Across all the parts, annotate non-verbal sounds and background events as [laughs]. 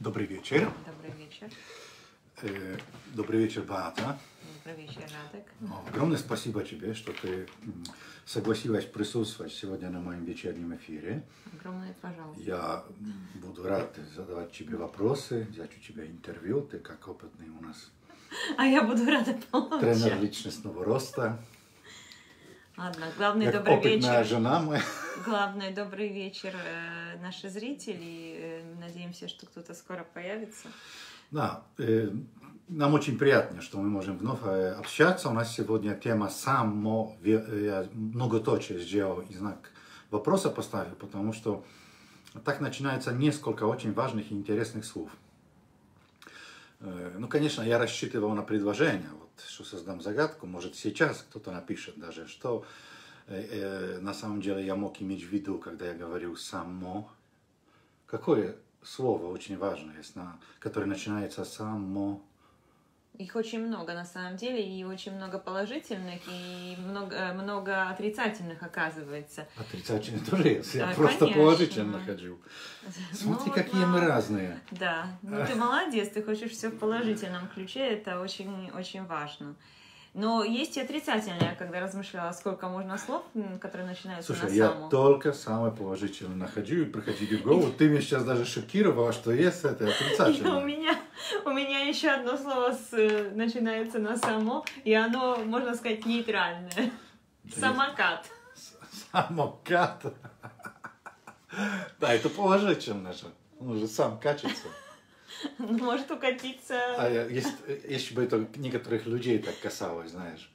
Добрый вечер. Добрый вечер. Э, Добрый вечер, Бата. Добрый вечер, Радек. Огромное спасибо тебе, что ты согласилась присутствовать сегодня на моем вечернем эфире. Огромное пожалуйста. Я буду рад задавать тебе вопросы, взять у тебя интервью. Ты как опытный у нас А я буду рада тренер помолчать. личностного роста. Ладно, главный Как добрый вечер. жена моя. Главное, добрый вечер, э, наши зрители. Э, Надеемся, что кто-то скоро появится. Да, э, нам очень приятно, что мы можем вновь общаться. У нас сегодня тема само... Я многоточие сделал и знак вопроса поставил, потому что так начинается несколько очень важных и интересных слов. Ну, конечно, я рассчитывал на предложение, вот, что создам загадку. Может, сейчас кто-то напишет даже, что э, э, на самом деле я мог иметь в виду, когда я говорил «само». Какое слово очень важное, которое начинается «само». Их очень много на самом деле, и очень много положительных, и много, э, много отрицательных оказывается. Отрицательное тоже есть. Я Да, просто конечно. положительно хочу. [laughs] Смотри, Ну, какие мы да. разные. Да, ну ты [laughs] молодец, ты хочешь все в положительном ключе, это очень, очень важно. Но есть и отрицательное, когда размышляла, сколько можно слов, которые начинаются Слушай, на я только самое положительное находил и приходили в голову. Ты меня сейчас даже шокировала, что есть это И [laughs] у отрицательное. меня, у меня еще одно слово с, э, начинается на само, и оно, можно сказать, нейтральное. Самокат. Самокат. [laughs] Да, это положительное же. Он уже сам качается. [laughs] Ну, Может укатиться. А есть, если бы это некоторых людей так касалось, знаешь,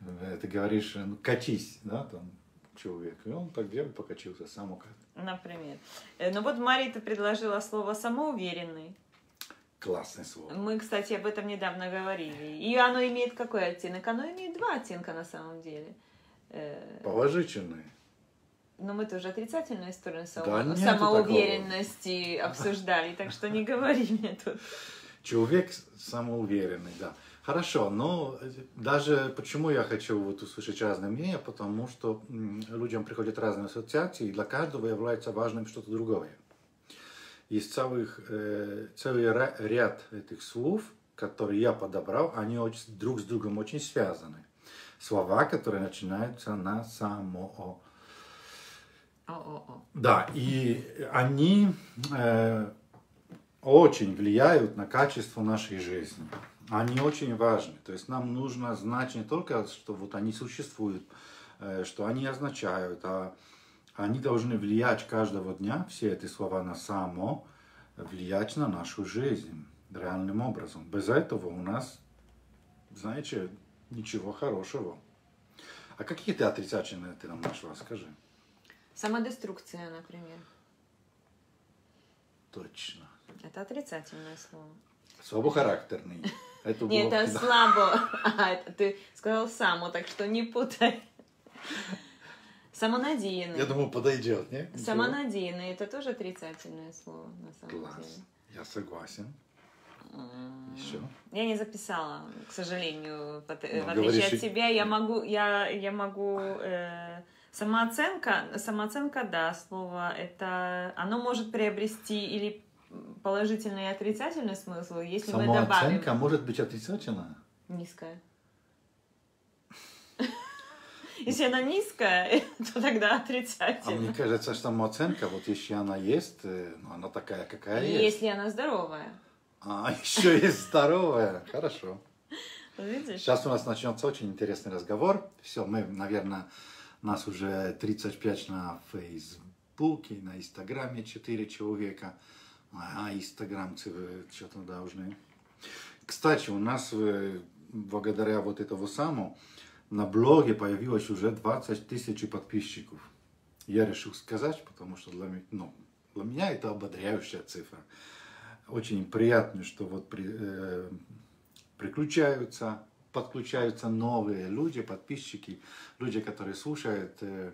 э, ты говоришь, ну, катись, да, там, человек, и он так делал, покачился, самокат. Например. Э, Ну вот Марита предложила слово самоуверенный. Классное слово. Мы, кстати, об этом недавно говорили. И оно имеет какой оттенок? Оно имеет два оттенка на самом деле. Э, Положительное. Но мы тоже отрицательную сторону само- Да самоуверенности обсуждали, так что не [laughs] говори мне тут. Человек самоуверенный, да. Хорошо, но даже почему я хочу вот услышать разные мнения, потому что людям приходят разные ассоциации, и для каждого является важным что-то другое. Есть целых, э, целый ряд этих слов, которые я подобрал, они очень- друг с другом очень связаны. Слова, которые начинаются на само. Да, и они э, очень влияют на качество нашей жизни. Они очень важны. То есть нам нужно знать не только, что вот они существуют, э, что они означают, а они должны влиять каждого дня, все эти слова на само, влиять на нашу жизнь реальным образом. Без этого у нас, знаете, ничего хорошего. А какие ты отрицательные ты нам нашла, скажи? Самодеструкция, например. Точно. Это отрицательное слово. Слабохарактерный. Это Нет, это слабо. [laughs] А, это ты сказал само, так что не путай. Самонадеянный. Я думаю, подойдет, не? Ничего? Самонадеянный это тоже отрицательное слово на самом Класс. деле. Я согласен. Еще? Я не записала, к сожалению, Ну, в отличие говоришь, от тебя, я могу, я, я могу э, самооценка, самооценка, да, слово, это, оно может приобрести или положительный и отрицательный смысл, если мы Самооценка добавим может быть отрицательная? низкая. Если она низкая, [laughs] то тогда А мне отрицательно. кажется, что самооценка, вот если она есть, э, ну, она такая, какая И есть. Если она здоровая. А [laughs] еще есть здоровая. Хорошо. Видишь? Сейчас у нас начнется очень интересный разговор. Все, мы, наверное, нас уже 35 на Фейсбуке, на Инстаграме 4 человека. А инстаграмцы вы что-то должны. Кстати, у нас э, благодаря вот этому самому на блоге появилось уже 20 тысяч подписчиков. Я решил сказать, потому что для, ну, для меня это ободряющая цифра. Очень приятно, что вот при, э, приключаются, подключаются новые люди, подписчики, люди, которые слушают. э.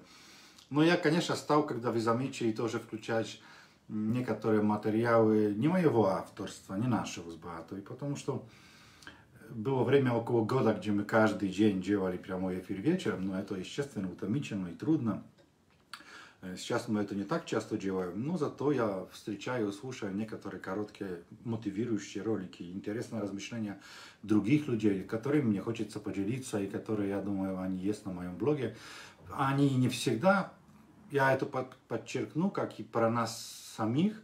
Но я, конечно, стал, когда вы заметили, тоже включать некоторые материалы не моего авторства, не нашего с Батой, потому что было время около года, где мы каждый день делали прямой эфир вечером, но это, естественно, утомительно и трудно. Э, сейчас мы это не так часто делаем, но зато я встречаю, слушаю некоторые короткие мотивирующие ролики, интересные размышления других людей, которыми мне хочется поделиться и которые, я думаю, они есть на моем блоге. Они не всегда, я это подчеркну, как и про нас самих,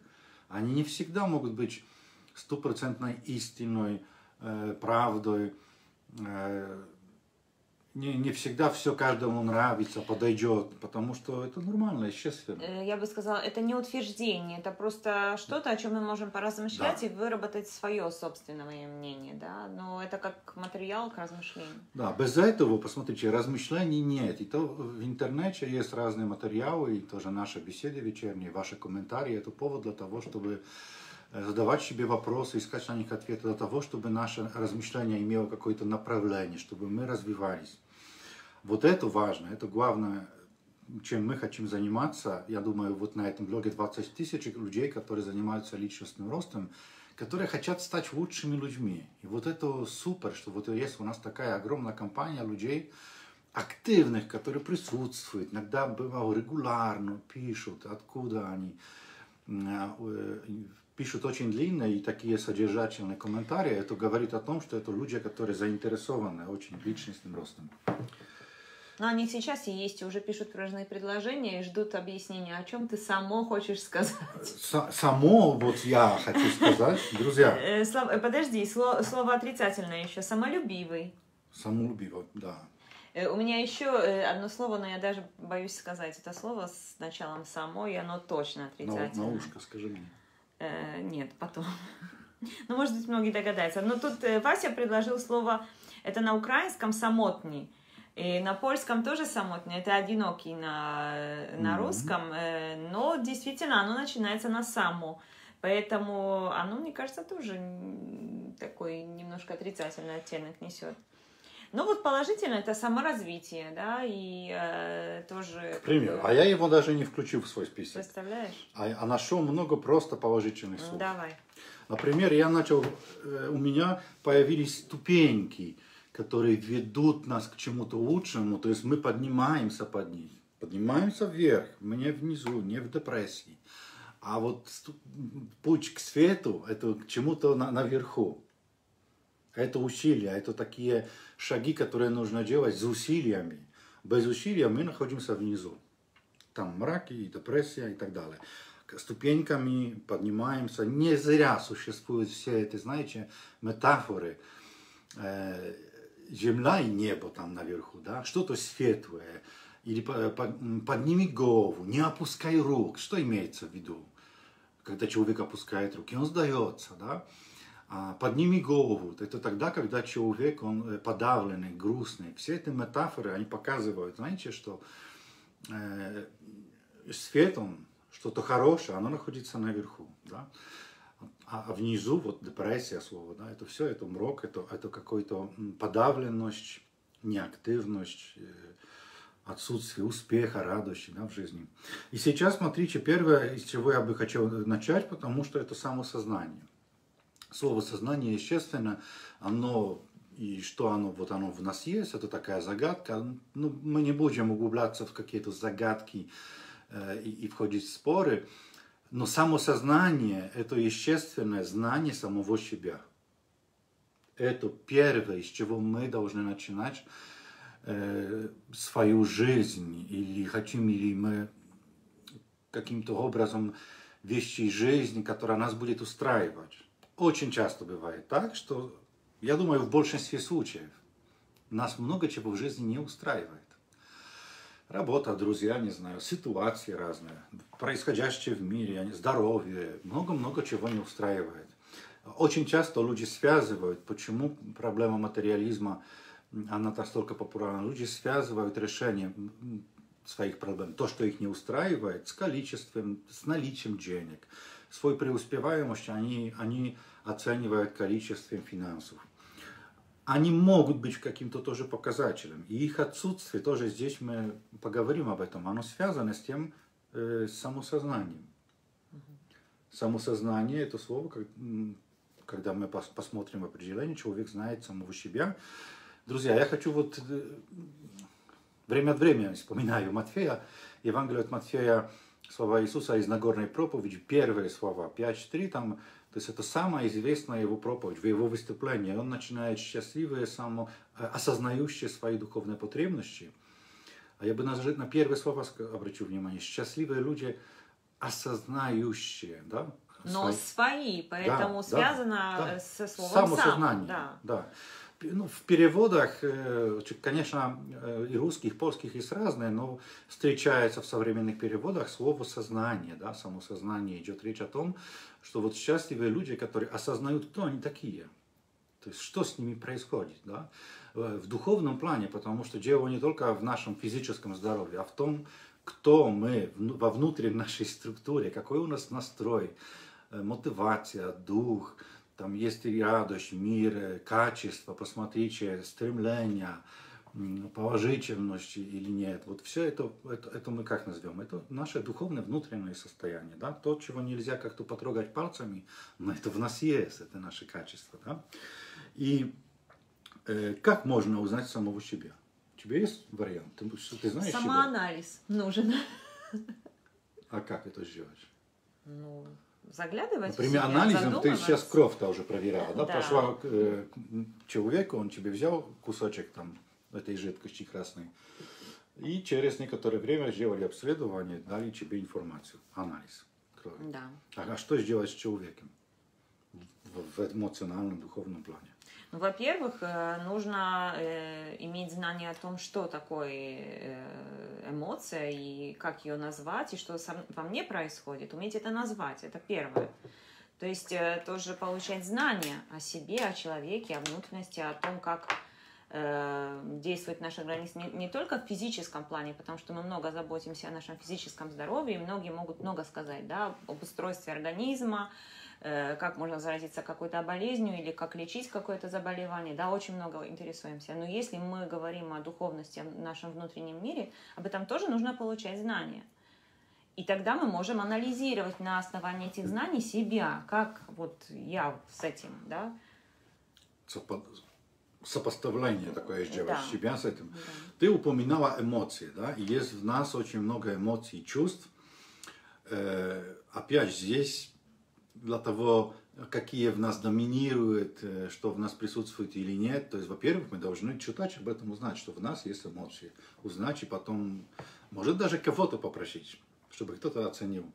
они не всегда могут быть стопроцентной истиной, э, правдой, э, не, не всегда все каждому нравится, подойдет, потому что это нормально, естественно. Э, я бы сказала, это не утверждение, это просто что-то, о чем мы можем поразмышлять да. и выработать свое собственное мнение, да, но это как материал к размышлению. Да, без этого, посмотрите, размышлений нет, и то в интернете есть разные материалы, и тоже наши беседы вечерние, ваши комментарии, это повод для того, чтобы э, задавать себе вопросы, искать на них ответы для того, чтобы наше размышление имело какое-то направление, чтобы мы развивались. Вот это важно, это главное, чем мы хотим заниматься. Я думаю, вот на этом блоге 20 тысяч людей, которые занимаются личностным ростом, которые хотят стать лучшими людьми. И вот это супер, что вот есть у нас такая огромная компания людей, активных, которые присутствуют, иногда бывают регулярно, пишут, откуда они, э, пишут очень длинные и такие содержательные комментарии. Это говорит о том, что это люди, которые заинтересованы очень личностным ростом. Но они сейчас и есть, уже пишут разные предложения и ждут объяснения, о чем ты само хочешь сказать. С само, вот я хочу сказать, друзья. Э, э, подожди, слово, слово отрицательное еще, самолюбивый. Самолюбивый, да. Э, у меня еще одно слово, но я даже боюсь сказать это слово с началом само, и оно точно отрицательное. На, на ушко скажи мне. Э, нет, потом. Ну, может быть, многие догадаются. Но тут Вася предложил слово, это на украинском самотний. И на польском тоже самотный, это одинокий на, на mm-hmm. русском, э, но действительно оно начинается на саму. Поэтому оно, мне кажется, тоже такой немножко отрицательный оттенок несет. Ну вот положительно это саморазвитие, да, и э, тоже... Пример. А я его даже не включил в свой список. Представляешь? А, а нашел много просто положительных слов. Давай. Например, я начал, э, у меня появились ступеньки которые ведут нас к чему-то лучшему, то есть мы поднимаемся под них, поднимаемся вверх, мы не внизу, не в депрессии. А вот путь к свету, это к чему-то на, наверху. Это усилия, это такие шаги, которые нужно делать с усилиями. Без усилия мы находимся внизу. Там мраки, депрессия и так далее. Ступеньками поднимаемся. Не зря существуют все эти, знаете, метафоры. Э, земля и небо там наверху, да, что-то светлое, или подними голову, не опускай рук. Что имеется в виду? Когда человек опускает руки, он сдается, да? А подними голову. Это тогда, когда человек, он э, подавленный, грустный. Все эти метафоры, они показывают, знаете, что э, свет, он, что-то хорошее, оно находится наверху, да? А, а внизу вот депрессия слово, да, это все, это мрок, это, это какой-то подавленность, неактивность, э, отсутствие успеха, радости да, в жизни. И сейчас смотрите, первое, из чего я бы хотел начать, потому что это самосознание. Слово сознание, естественно, оно и что оно, вот оно в нас есть, это такая загадка. Ну, мы не будем углубляться в какие-то загадки э, и, и входить в споры. Но самосознание – это естественное знание самого себя. Это первое, с чего мы должны начинать э, свою жизнь. Или хотим ли мы каким-то образом вести жизнь, которая нас будет устраивать. Очень часто бывает так, что, я думаю, в большинстве случаев нас много чего в жизни не устраивает работа, друзья, не знаю, ситуации разные, происходящие в мире, здоровье, много-много чего не устраивает. Очень часто люди связывают, почему проблема материализма, она настолько популярна, люди связывают решение своих проблем, то, что их не устраивает, с количеством, с наличием денег. Свой преуспеваемость они, они оценивают количеством финансов они могут быть каким-то тоже показателем. И их отсутствие, тоже здесь мы поговорим об этом, оно связано с тем, э, с самосознанием. Самосознание – это слово, как, когда мы пос, посмотрим определение, человек знает самого себя. Друзья, я хочу вот э, время от времени вспоминаю Матфея, Евангелие от Матфея, слова Иисуса из Нагорной проповеди, первые слова, 5-4, там, то есть это самая известная его проповедь, его выступлении. Он начинает счастливые, само, э, осознающие свои духовные потребности. А я бы на, на первые слова обращу внимание. Счастливые люди, осознающие, да? Но свои, свои поэтому да, связано да, со словом Самосознание, сам. Да. да. Ну, в переводах, э, конечно, э, и русских, и польских есть разные, но встречается в современных переводах слово «сознание», да, самосознание. Идет речь о том, что вот счастливые люди, которые осознают, кто они такие, то есть что с ними происходит, да, в духовном плане, потому что дело не только в нашем физическом здоровье, а в том, кто мы во внутренней нашей структуре, какой у нас настрой, э, мотивация, дух, там есть и радость, мир, качество, посмотрите, стремление, положительность или нет. Вот все это, это, это мы как назовем? Это наше духовное внутреннее состояние. Да? То, чего нельзя как-то потрогать пальцами, но это в нас есть, это наше качество. Да? И э, как можно узнать самого себя? У тебя есть вариант? Ты, ты знаешь Самоанализ себя? нужен. А как это сделать? Ну, заглядывать Например, анализом ты сейчас кровь-то уже проверяла, да? да? Пошла к э, человеку, он тебе взял кусочек там этой жидкости красной, и через некоторое время сделали обследование, дали тебе информацию, анализ крови. Да. А что сделать с человеком в, в эмоциональном, духовном плане? Ну, во-первых, э, нужно э, иметь знание о том, что такое э, эмоция и как ее назвать, и что во мне происходит. Уметь это назвать, это первое. То есть тоже получать знания о себе, о человеке, о внутренности, о том, как действует наш организм не, не только в физическом плане, потому что мы много заботимся о нашем физическом здоровье, и многие могут много сказать да, об устройстве организма, как можно заразиться какой-то болезнью или как лечить какое-то заболевание, да, очень много интересуемся. Но если мы говорим о духовности, о нашем внутреннем мире, об этом тоже нужно получать знания. И тогда мы можем анализировать на основании этих знаний себя, как вот я с этим, да. Сопоставление такое сделать да. себя с этим. Да. Ты упоминала эмоции, да, и есть в нас очень много эмоций и чувств. Э, опять здесь для того, какие в нас доминируют, э, что в нас присутствует или нет. То есть, во-первых, мы должны читать об этом, узнать, что в нас есть эмоции. Узнать и потом, может, даже кого-то попросить, чтобы кто-то оценил,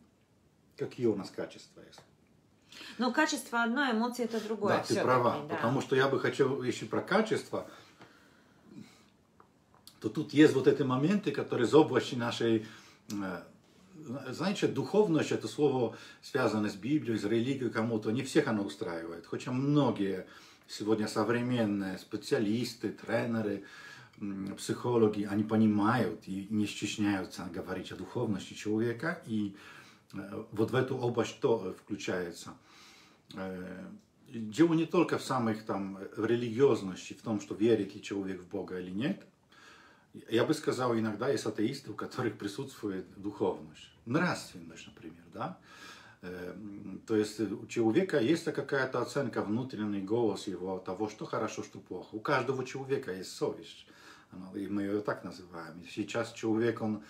какие у нас качества есть. Но качество одно, эмоции это другое. Да, ты права. Да. Потому что я бы хотел, еще про качество, то тут есть вот эти моменты, которые из области нашей э, знаете, духовность это слово связано с Библией, с религией кому-то. Не всех оно устраивает. Хотя многие сегодня современные специалисты, тренеры, психологи, они понимают и не стесняются говорить о духовности человека. И э, вот в эту область что включается? Э, дело не только в самых там религиозности, в том, что верит ли человек в Бога или нет. Я бы сказал, иногда есть атеисты, у которых присутствует духовность нравственность, например, да. Э, то есть у человека есть какая-то оценка, внутренний голос его того, что хорошо, что плохо. У каждого человека есть совесть, и мы ее так называем. Сейчас человек, он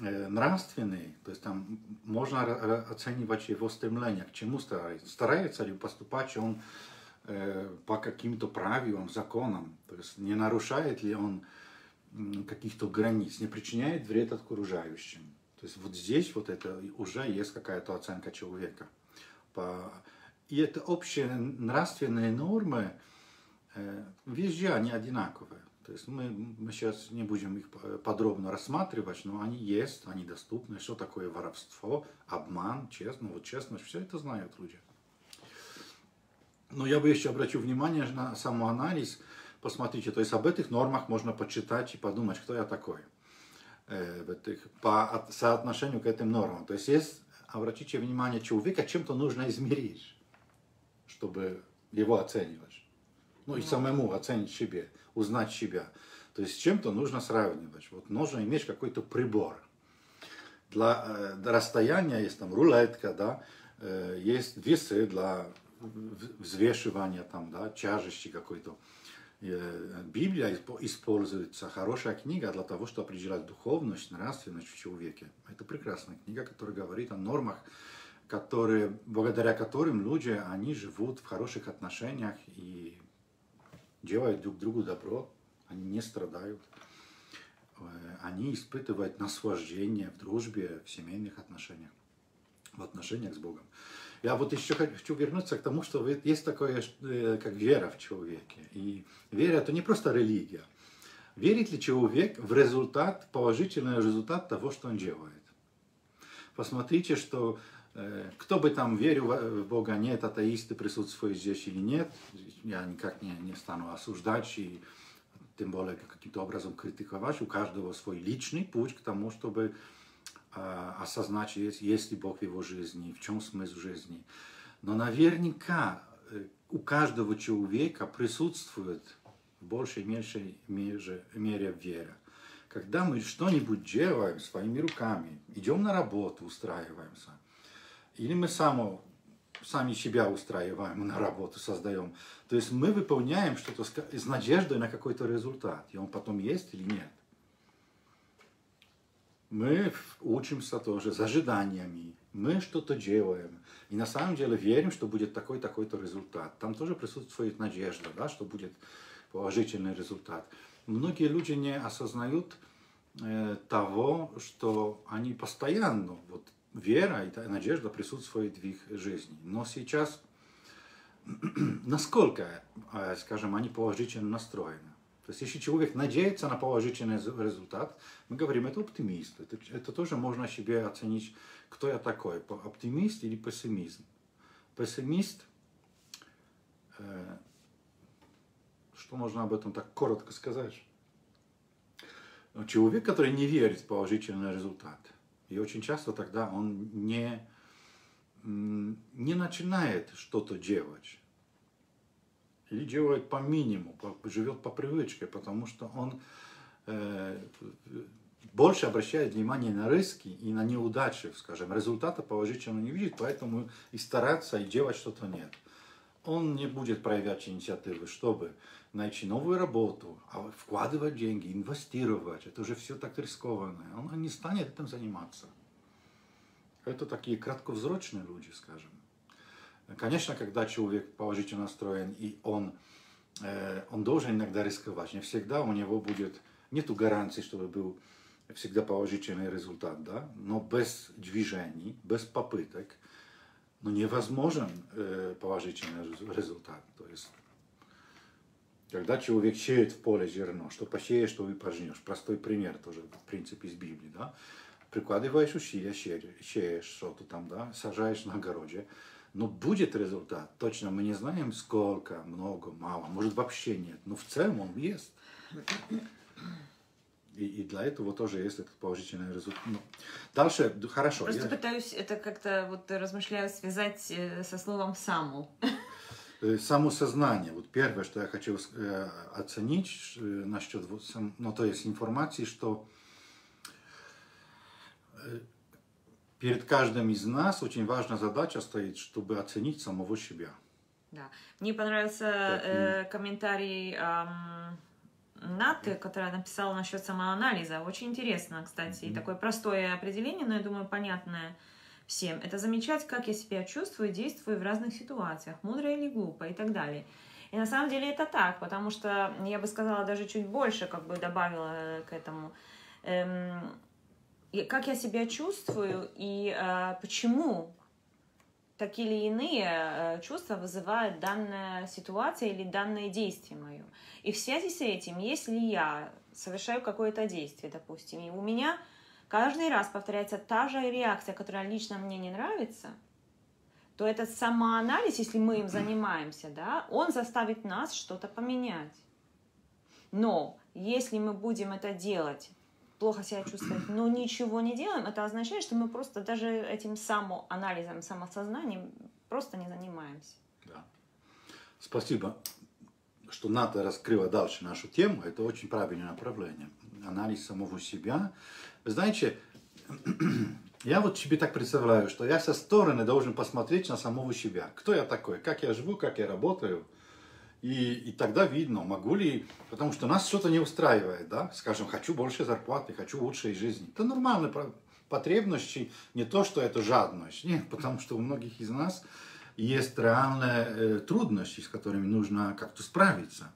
э, нравственный, то есть там можно оценивать его стремление, к чему старается. Старается ли поступать он э, по каким-то правилам, законам, то есть не нарушает ли он каких-то границ, не причиняет вред окружающим. То есть вот здесь вот это уже есть какая-то оценка человека. И это общие нравственные нормы, э, везде они одинаковые. То есть мы, мы сейчас не будем их подробно рассматривать, но они есть, они доступны. Что такое воровство, обман, честность, ну, вот честность, все это знают люди. Но я бы еще обратил внимание на самоанализ. Посмотрите, то есть об этих нормах можно почитать и подумать, кто я такой. Э, по соотношению к этим нормам. То есть, есть, обратите внимание, человека чем-то нужно измерить, чтобы его оценивать. Ну и самому оценить себе, узнать себя. То есть с чем-то нужно сравнивать. Вот нужно иметь какой-то прибор. Для, э, для расстояния есть там рулетка, да, э, есть весы для взвешивания там, да, тяжести какой-то. Э, Библия используется, хорошая книга для того, чтобы определять духовность, нравственность в человеке. Это прекрасная книга, которая говорит о нормах, которые, благодаря которым люди, они живут в хороших отношениях и делают друг другу добро, они не страдают. Э, они испытывают наслаждение в дружбе, в семейных отношениях, в отношениях с Богом. Я вот еще хочу вернуться к тому, что есть такое, э, как вера в человеке. И вера это не просто религия. Верит ли человек в результат, положительный результат того, что он делает? Посмотрите, что э, кто бы там верил в Бога, нет, атеисты присутствуют здесь или нет, я никак не, не стану осуждать и тем более каким-то образом критиковать. У каждого свой личный путь к тому, чтобы осознать, есть, ли Бог в его жизни, в чем смысл жизни. Но наверняка э, у каждого человека присутствует в большей меньшей мере, мере вера. Когда мы что-нибудь делаем своими руками, идем на работу, устраиваемся, или мы само, сами себя устраиваем на работу, создаем, то есть мы выполняем что-то с надеждой на какой-то результат, и он потом есть или нет. Мы учимся тоже с ожиданиями, мы что-то делаем, и на самом деле верим, что будет такой, такой-то результат. Там тоже присутствует надежда, да, что будет положительный результат. Многие люди не осознают э, того, что они постоянно, вот вера и надежда присутствуют в их жизни. Но сейчас, [clears throat] насколько, э, скажем, они положительно настроены. Есть, если человек надеется на положительный результат, мы говорим, это оптимист. Это, это тоже можно себе оценить, кто я такой, оптимист или пессимист. Пессимист э, что можно об этом так коротко сказать? Человек, который не верит в положительный результат. И очень часто тогда он не, не начинает что-то делать. Или делает по минимуму, живет по привычке, потому что он э, больше обращает внимание на риски и на неудачи, скажем. Результата положительного не видит, поэтому и стараться, и делать что-то нет. Он не будет проявлять инициативы, чтобы найти новую работу, а вкладывать деньги, инвестировать, это уже все так рискованно. Он не станет этим заниматься. Это такие кратковзрочные люди, скажем. Конечно, когда человек положительно настроен, и он, э, он должен иногда рисковать, не всегда у него будет, нету гарантии, чтобы был всегда положительный результат, да? но без движений, без попыток, ну, невозможен э, положительный результат. То есть когда человек сеет в поле зерно, что посеешь, что и пожнешь. Простой пример тоже, в принципе, из Библии, да. Прикладываешь усилия, сеешь что-то там, да, сажаешь на огороде. Но будет результат. Точно мы не знаем, сколько, много, мало. Может, вообще нет. Но в целом он есть. И, и для этого тоже есть этот положительный результат. Ну, дальше, хорошо. Просто я... пытаюсь это как-то вот размышляю связать э, со словом «саму». Э, самосознание. Вот первое, что я хочу э, оценить э, насчет, ну, то есть информации, что перед каждым из нас очень важная задача стоит, чтобы оценить самого себя. Да. Мне понравился э, комментарий э, Наты, которая написала насчет самоанализа. Очень интересно, кстати. Mm-hmm. Такое простое определение, но я думаю, понятное всем. Это замечать, как я себя чувствую, действую в разных ситуациях, мудро или глупо и так далее. И на самом деле это так, потому что я бы сказала даже чуть больше, как бы добавила к этому. Эм, как я себя чувствую и э, почему такие или иные э, чувства вызывает данная ситуация или данное действие мое. И в связи с этим, если я совершаю какое-то действие, допустим, и у меня каждый раз повторяется та же реакция, которая лично мне не нравится, то этот самоанализ, если мы им занимаемся, да, он заставит нас что-то поменять. Но если мы будем это делать, плохо себя чувствовать, но ничего не делаем, это означает, что мы просто даже этим самоанализом, самосознанием просто не занимаемся. Да. Спасибо, что НАТО раскрыла дальше нашу тему. Это очень правильное направление. Анализ самого себя знаете, [clears throat] я вот себе так представляю, что я со стороны должен посмотреть на самого себя. Кто я такой, как я живу, как я работаю. И, и тогда видно, могу ли, потому что нас что-то не устраивает, да, скажем, хочу больше зарплаты, хочу лучшей жизни. Это нормальные потребности, не то, что это жадность, нет, потому что у многих из нас есть реальные э, трудности, с которыми нужно как-то справиться.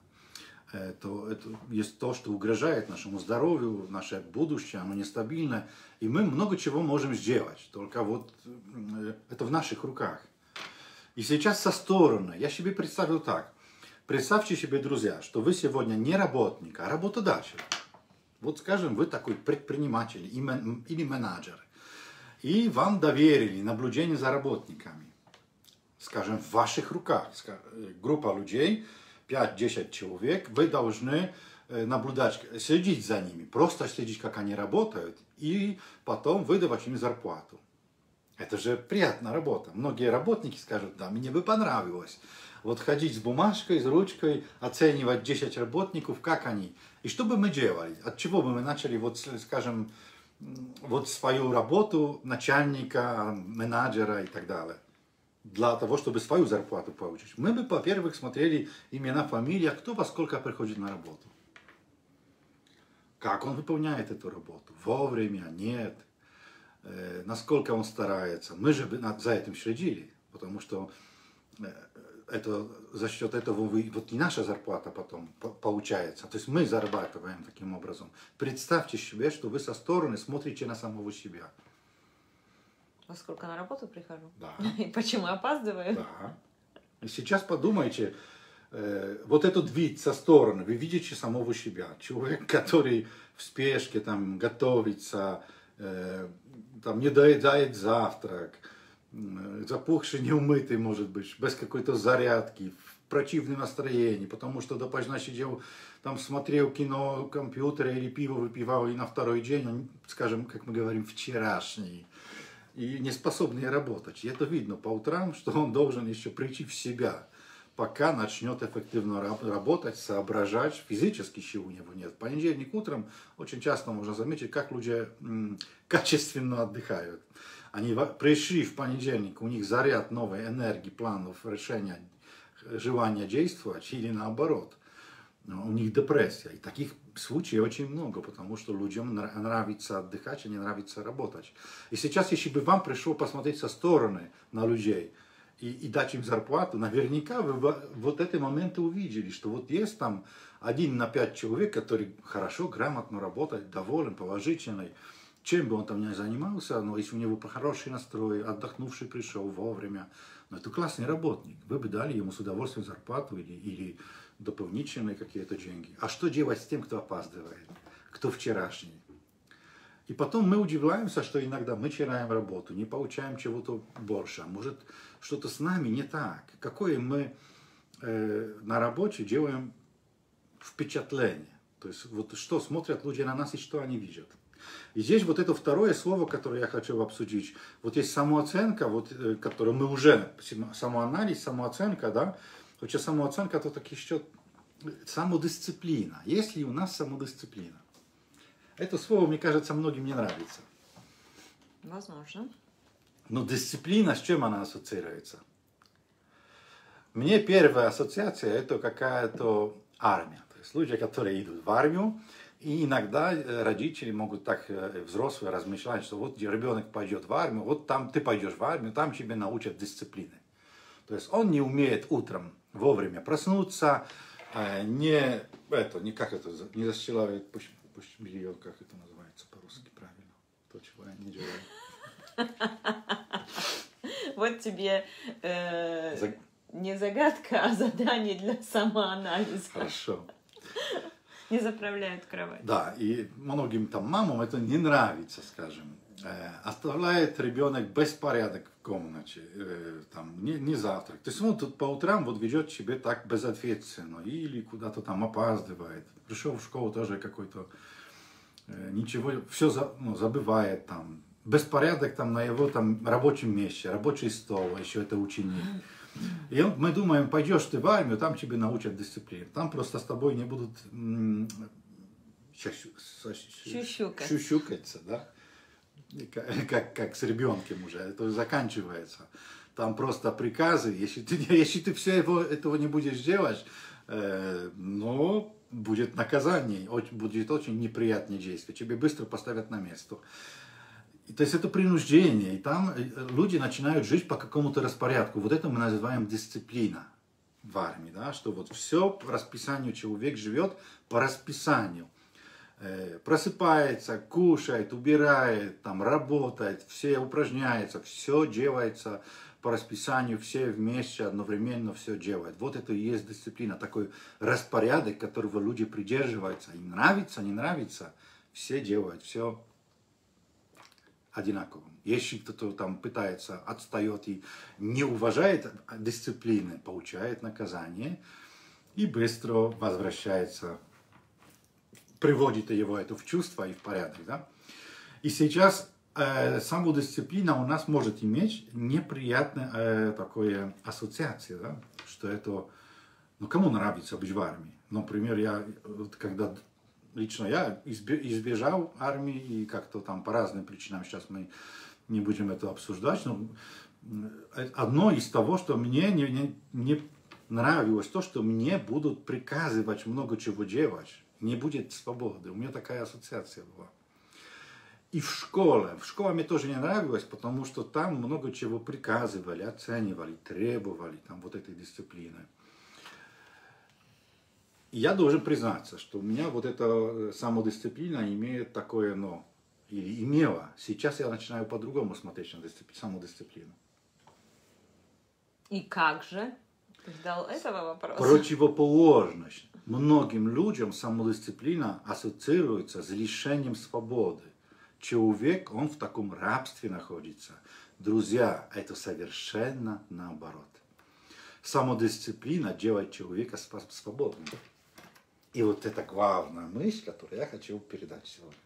Это, это есть то, что угрожает нашему здоровью, наше будущее, оно нестабильно, и мы много чего можем сделать, только вот э, это в наших руках. И сейчас со стороны, я себе представил так, Представьте себе, друзья, что вы сегодня не работник, а работодатель. Вот скажем, вы такой предприниматель или менеджер. И вам доверили наблюдение за работниками. Скажем, в ваших руках. Э, группа людей, 5-10 человек, вы должны э, наблюдать, следить за ними, просто следить, как они работают, и потом выдавать им зарплату. Это же приятная работа. Многие работники скажут, да, мне бы понравилось вот ходить с бумажкой, с ручкой, оценивать 10 работников, как они. И что бы мы делали? От чего бы мы начали, вот, скажем, вот свою работу начальника, менеджера и так далее? Для того, чтобы свою зарплату получить. Мы бы, во-первых, смотрели имена, фамилия, кто во сколько приходит на работу. Как он выполняет эту работу? Вовремя, нет. Э, насколько он старается. Мы же за этим следили, потому что э, это, за счет этого вы, вот и наша зарплата потом получается. То есть мы зарабатываем таким образом. Представьте себе, что вы со стороны смотрите на самого себя. Во сколько на работу прихожу? Да. [laughs] И почему опаздываю? Да. И сейчас подумайте, э, вот этот вид со стороны, вы видите самого себя. Человек, который в спешке там готовится, э, там не доедает завтрак, запухший, неумытый, может быть, без какой-то зарядки, в противном настроении, потому что допоздна сидел, там смотрел кино, компьютер или пиво выпивал, и на второй день скажем, как мы говорим, вчерашний, и не способный работать. И это видно по утрам, что он должен еще прийти в себя, пока начнет эффективно работать, соображать, физически еще у него нет. В понедельник утром очень часто можно заметить, как люди качественно отдыхают. Они пришли в понедельник, у них заряд новой энергии, планов, решения, желания действовать, или наоборот. У них депрессия. И таких случаев очень много, потому что людям нравится отдыхать, а не нравится работать. И сейчас, если бы вам пришло посмотреть со стороны на людей, и, и дать им зарплату, наверняка вы вот эти моменты увидели, что вот есть там один на пять человек, который хорошо, грамотно работает, доволен, положительный, чем бы он там ни занимался, но если у него хороший настрой, отдохнувший пришел вовремя, ну, это классный работник. Вы бы дали ему с удовольствием зарплату или, или дополнительные какие-то деньги. А что делать с тем, кто опаздывает, кто вчерашний? И потом мы удивляемся, что иногда мы теряем работу, не получаем чего-то больше. А может, что-то с нами не так. Какое мы э, на работе делаем впечатление. То есть вот что смотрят люди на нас и что они видят. И здесь вот это второе слово, которое я хочу обсудить. Вот есть самооценка, вот, э, которую мы уже, самоанализ, самооценка, да. Хотя самооценка, то так еще самодисциплина. Есть ли у нас самодисциплина? Это слово, мне кажется, многим не нравится. Возможно. Но дисциплина, с чем она ассоциируется? Мне первая ассоциация это какая-то армия. То есть люди, которые идут в армию, и иногда э, родители могут так, э, взрослые, размышлять, что вот ребенок пойдет в армию, вот там ты пойдешь в армию, там тебе научат дисциплины. То есть он не умеет утром вовремя проснуться, э, не, это, не как это, не застилает пусть, пусть белье, как это называется по-русски правильно, то, чего я не делаю. Вот тебе не загадка, а задание для самоанализа. Хорошо [laughs] не заправляют кровать. Да, и многим там мамам это не нравится, скажем. Э, оставляет ребенок беспорядок в комнате, э, там, не, не завтрак. То есть он тут по утрам вот ведет себе так безответственно или куда-то там опаздывает. Пришел в школу тоже какой-то, э, ничего, все за, ну, забывает там. Беспорядок там на его там рабочем месте, рабочий стол, еще это ученик. И мы думаем, пойдешь ты в армию, там тебе научат дисциплине. Там просто с тобой не будут Щущукать. щущукаться, да? Как, как, с ребенком уже, это заканчивается. там просто приказы. Если ты, [laughs] если ты все его, этого не будешь делать, э, ну, будет наказание, будет очень неприятное действие. Тебе быстро поставят на место. То есть это принуждение, и там э, люди начинают жить по какому-то распорядку. Вот это мы называем дисциплина в армии, да, что вот все по расписанию человек живет по расписанию. Э, просыпается, кушает, убирает, там, работает, все упражняется, все делается по расписанию, все вместе одновременно все делают. Вот это и есть дисциплина, такой распорядок, которого люди придерживаются. Им нравится, не нравится, все делают, все одинаковым. Если кто-то там пытается, отстает и не уважает дисциплины, получает наказание и быстро возвращается, приводит его это в чувство и в порядок. Да? И сейчас э, самодисциплина у нас может иметь неприятное э, такое ассоциация, да? что это, ну кому нравится быть в армии? Например, я, когда лично я избежал армии и как-то там по разным причинам, сейчас мы не будем это обсуждать, но одно из того, что мне не, не, не нравилось, то, что мне будут приказывать много чего делать, не будет свободы. У меня такая ассоциация была. И в школе. В школе мне тоже не нравилось, потому что там много чего приказывали, оценивали, требовали, там вот этой дисциплины я должен признаться, что у меня вот эта э, самодисциплина имеет такое «но». Или имела. Сейчас я начинаю по-другому смотреть на самодисциплину. И как же? Ты ждал этого вопроса? Противоположность. Многим людям самодисциплина ассоциируется с лишением свободы. Человек, он в таком рабстве находится. Друзья, это совершенно наоборот. Самодисциплина делает человека свободным. И вот это главная мысль, которую я хочу передать сегодня.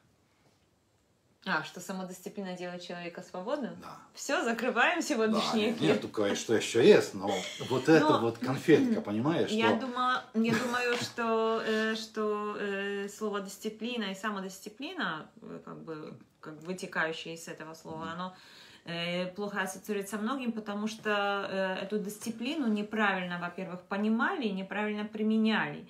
А, что самодисциплина делает человека свободным? Да. Все, закрываем сегодняшний да, эфир. Нет, кое-что еще есть, но вот но, это вот конфетка, [clears throat] понимаешь? Я, что... думаю, я думаю, что, э, что э, слово дисциплина и самодисциплина, э, как бы как вытекающее из этого слова, mm. оно э, плохо ассоциируется многим, потому что э, эту дисциплину неправильно, во-первых, понимали и неправильно применяли.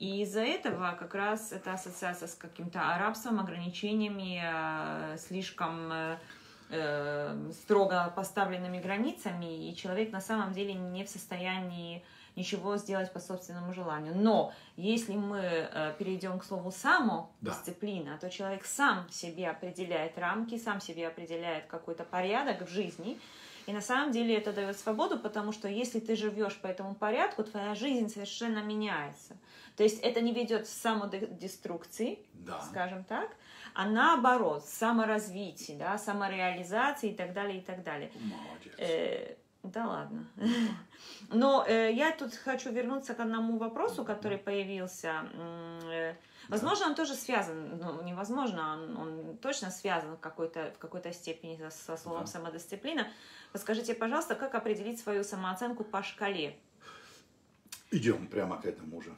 И из-за этого как раз эта ассоциация с каким-то арабством, ограничениями, э, слишком э, э, строго поставленными границами, и человек на самом деле не в состоянии ничего сделать по собственному желанию. Но если мы перейдем к слову самодисциплина, да. то человек сам себе определяет рамки, сам себе определяет какой-то порядок в жизни, и на самом деле это дает свободу, потому что если ты живешь по этому порядку, твоя жизнь совершенно меняется. То есть это не ведет к самодеструкции, да. скажем так, а наоборот, саморазвитие, да, самореализации и так далее, и так далее. Молодец. Э, да ладно. [laughs] Но э, я тут хочу вернуться к одному вопросу, который появился. Э, возможно, он тоже связан, ну, невозможно, он, он точно связан в какой-то, в какой-то степени со, со словом да. самодисциплина. Подскажите, пожалуйста, как определить свою самооценку по шкале? Идем прямо к этому уже.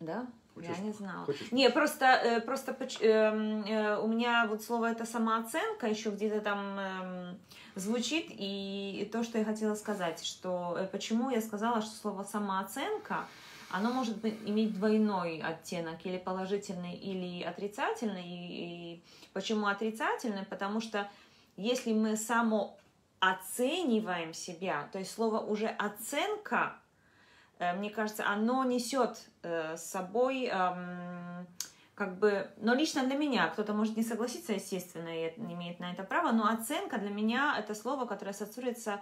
Да? Хочешь, я не знала. Хочешь? Не, просто, э, просто э, э, у меня вот слово это самооценка еще где-то там э, звучит, и, то, что я хотела сказать, что почему я сказала, что слово самооценка, оно может быть, иметь двойной оттенок, или положительный, или отрицательный. И, и почему отрицательный? Потому что если мы самооцениваем себя, то есть слово уже оценка мне кажется, оно несет э, с собой как бы, но лично для меня, кто-то может не согласиться, естественно, и имеет на это право, но оценка для меня это слово, которое ассоциируется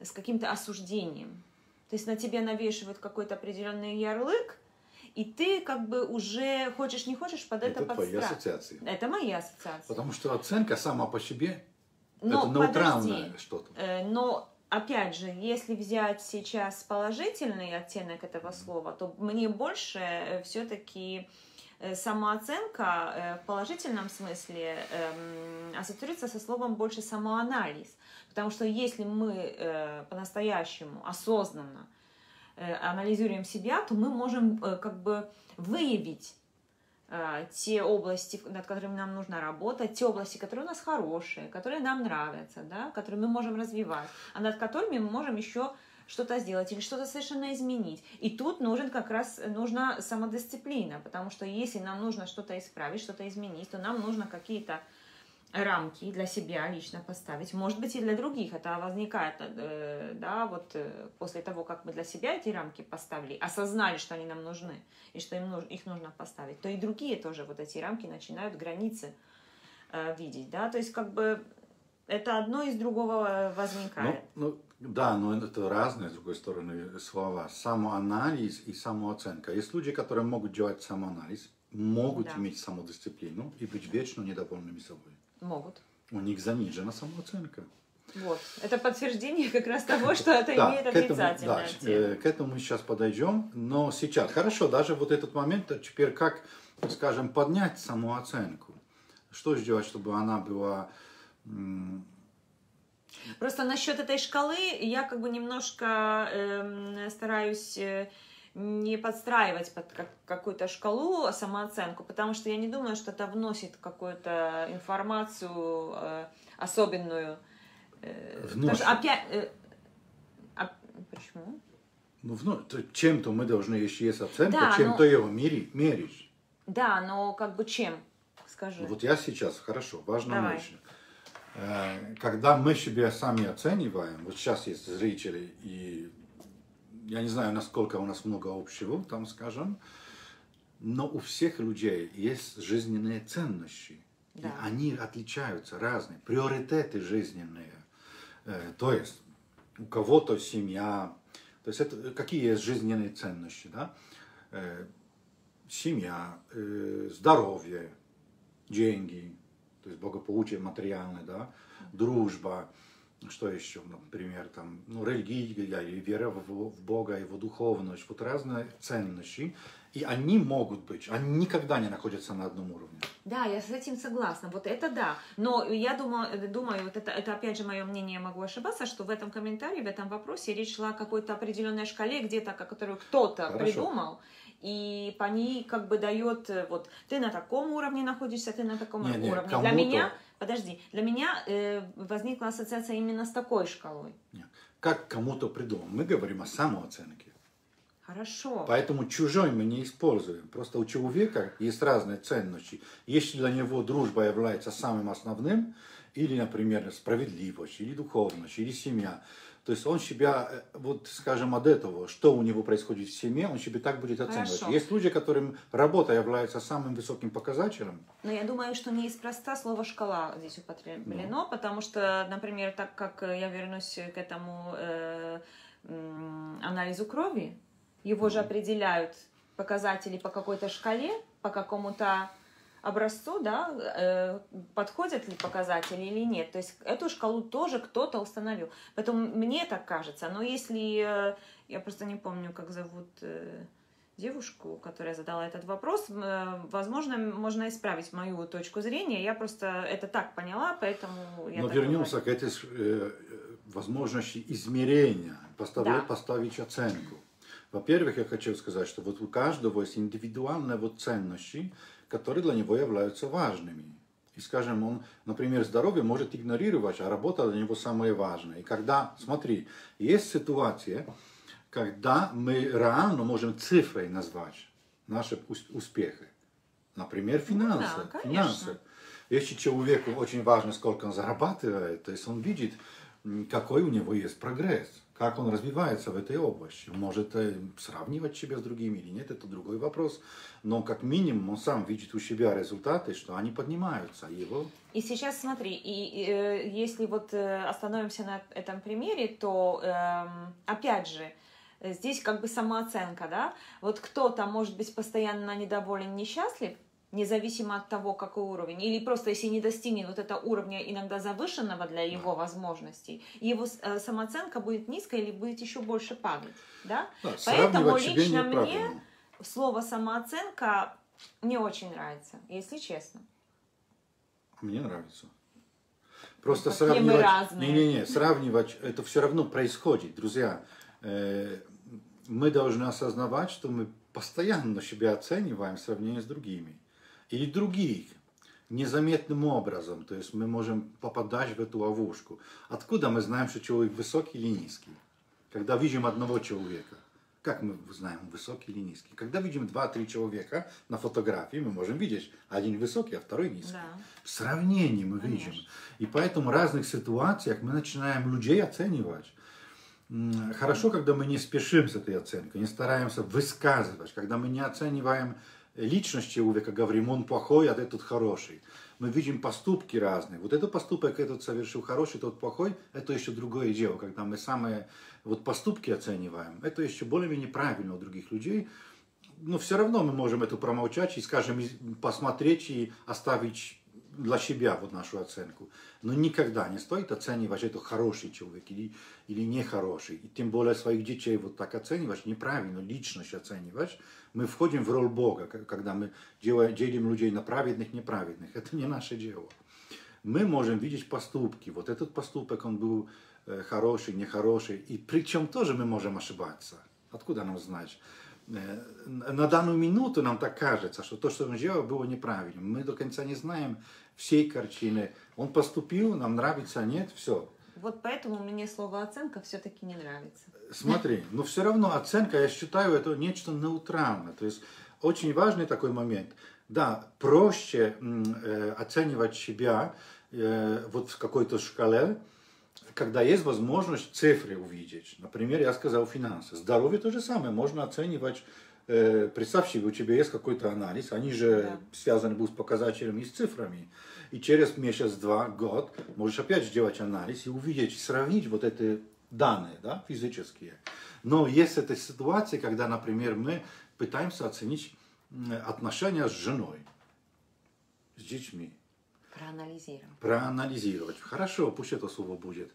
с каким-то осуждением. То есть на тебя навешивают какой-то определенный ярлык, и ты как бы уже хочешь не хочешь под это, это твои ассоциации. Это мои ассоциации. Потому что оценка сама по себе но, это нейтральное что-то. Э, но опять же, если взять сейчас положительный оттенок этого слова, то мне больше э, все-таки э, самооценка э, в положительном смысле эм, ассоциируется со словом больше самоанализ. Потому что если мы по-настоящему осознанно анализируем себя, то мы можем как бы выявить те области, над которыми нам нужно работать, те области, которые у нас хорошие, которые нам нравятся, да, которые мы можем развивать, а над которыми мы можем еще что-то сделать или что-то совершенно изменить. И тут нужен как раз нужна самодисциплина, потому что если нам нужно что-то исправить, что-то изменить, то нам нужно какие-то рамки для себя лично поставить, может быть и для других. Это возникает, э, да, вот э, после того, как мы для себя эти рамки поставили, осознали, что они нам нужны и что им нужно, их нужно поставить, то и другие тоже вот эти рамки начинают границы э, видеть, да, то есть как бы это одно из другого возникает. Ну, ну, да, но это разные, с другой стороны, слова. Самоанализ и самооценка. Есть люди, которые могут делать самоанализ, могут да. иметь самодисциплину и быть вечно недовольными собой. Могут. У них занижена самооценка. Вот. Это подтверждение как раз того, что это да, имеет отрицательное да, к этому мы сейчас подойдем. Но сейчас, хорошо, даже вот этот момент, теперь как, скажем, поднять самооценку. Что сделать, чтобы она была... Просто насчет этой шкалы я как бы немножко э, стараюсь э, не подстраивать под как, какую-то шкалу самооценку, потому что я не думаю, что это вносит какую-то информацию э, особенную. Э, вносит. опять... Э, а, почему? Ну, вну... чем-то мы должны, если есть оценка, да, чем-то но... его мери, мерить. Да, но как бы чем? Скажи. Вот я сейчас, хорошо, вещь. Э, когда мы себя сами оцениваем, вот сейчас есть зрители и я не знаю, насколько у нас много общего, там скажем, но у всех людей есть жизненные ценности. Да. И они отличаются, разные, приоритеты жизненные. Э, то есть у кого-то семья, то есть это какие есть жизненные ценности, да? Э, семья, э, здоровье, деньги, то есть благополучие материальное, да, дружба, что еще, например, там, ну, религия или вера в, в Бога, его духовность, вот разные ценности, и они могут быть, они никогда не находятся на одном уровне. Да, я с этим согласна, вот это да. Но я думаю, думаю вот это, это опять же мое мнение, я могу ошибаться, что в этом комментарии, в этом вопросе речь шла о какой-то определенной шкале, где-то, которую кто-то придумал, и по ней как бы дает, э, вот, ты на таком уровне находишься, ты на таком не, уровне. Не, Для меня Подожди, для меня э, возникла ассоциация именно с такой шкалой. Нет. Как кому-то придумал. Мы говорим о самооценке. Хорошо. Поэтому чужой мы не используем. Просто у человека есть разные ценности. Если для него дружба является самым основным, или, например, справедливость, или духовность, или семья, то есть он себя, э, вот скажем, от этого, что у него происходит в семье, он себе так будет оценивать. Хорошо. Есть люди, которым работа является самым высоким показателем. Но я думаю, что неспроста слово «шкала» здесь употреблено, ну. потому что, например, так как я вернусь к этому э, анализу крови, его же определяют показатели по какой-то шкале, по какому-то образцу, да, э, подходят ли показатели или нет. То есть эту шкалу тоже кто-то установил. Поэтому мне так кажется. Но если, э, я просто не помню, как зовут э, девушку, которая задала этот вопрос, возможно, можно исправить мою точку зрения. Я просто это так поняла, поэтому я Но вернемся говорю. к этой возможности измерения, поставить, да. поставить оценку. Во-первых, я хочу сказать, что вот у каждого есть индивидуальные вот ценности, которые для него являются важными. И, скажем, он, например, здоровье может игнорировать, а работа для него самое важное. И когда, смотри, есть ситуация, когда мы реально можем цифрой назвать наши успехи. Например, финансы. Ну, да, финансы. Если человеку очень важно, сколько он зарабатывает, то есть он видит, какой у него есть прогресс как он развивается в этой области. Может э, сравнивать себя с другими или нет, это другой вопрос. Но как минимум он сам видит у себя результаты, что они поднимаются. Его... И сейчас смотри, и э, если вот э, остановимся на этом примере, то э, опять же, здесь как бы самооценка, да? Вот кто-то может быть постоянно недоволен, несчастлив, независимо от того, какой уровень, или просто если не достигнет вот этого уровня иногда завышенного для его возможностей, его э, самооценка будет низкая или будет еще больше падать, да? да Поэтому лично мне слово самооценка не очень нравится, если честно. Мне нравится. Просто Какие сравнивать, не, не, не, сравнивать, это все равно происходит, друзья. Э, мы должны осознавать, что мы постоянно себя оцениваем в сравнении с другими. Или других незаметным образом. То есть мы можем попадать в эту ловушку. Откуда мы знаем, что человек высокий или низкий? Когда видим одного человека. Как мы знаем, высокий или низкий? Когда видим два-три человека на фотографии, мы можем видеть один высокий, а второй низкий. Да. В сравнении мы Конечно. видим. И поэтому в разных ситуациях мы начинаем людей оценивать. Хорошо, когда мы не спешим с этой оценкой, не стараемся высказывать, когда мы не оцениваем личность человека, говорим, он плохой, а этот хороший. Мы видим поступки разные. Вот этот поступок этот совершил хороший, тот плохой, это еще другое дело, когда мы самые вот поступки оцениваем. Это еще более-менее правильно у других людей. Но все равно мы можем это промолчать и, скажем, посмотреть и оставить для себя вот нашу оценку. Но никогда не стоит оценивать, это хороший человек или, или нехороший. И тем более своих детей вот так оценивать, неправильно, личность оценивать. Мы входим в роль Бога, когда мы делим людей на праведных, неправедных. Это не наше дело. Мы можем видеть поступки. Вот этот поступок, он был э, хороший, нехороший. И причем тоже мы можем ошибаться. Откуда нам знать? Э, на данную минуту нам так кажется, что то, что он делал, было неправильным. Мы до конца не знаем всей картины. Он поступил, нам нравится, нет, все. Вот поэтому мне слово оценка все-таки не нравится. Смотри, [laughs] но все равно оценка, я считаю, это нечто нейтральное. То есть очень важный такой момент. Да, проще э, оценивать себя э, вот в какой-то шкале, когда есть возможность цифры увидеть. Например, я сказал финансы. Здоровье то же самое. Можно оценивать представь себе, у тебя есть какой-то анализ, они же да. связаны будут с показателями и с цифрами. И через месяц, два, год можешь опять сделать анализ и увидеть, сравнить вот эти данные да, физические. Но есть эта ситуация, когда, например, мы пытаемся оценить отношения с женой, с детьми. Проанализировать. Проанализировать. Хорошо, пусть это слово будет.